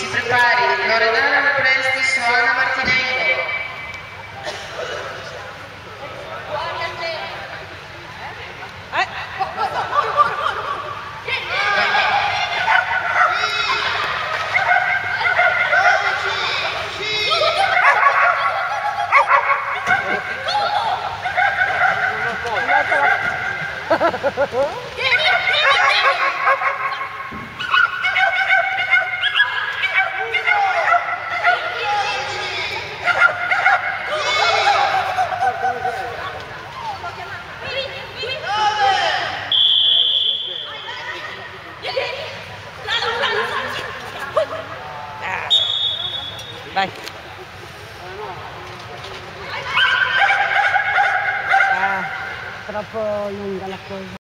Loredana Presti, Soana Martinengo. Vai. Ah, troppo lunga la cosa.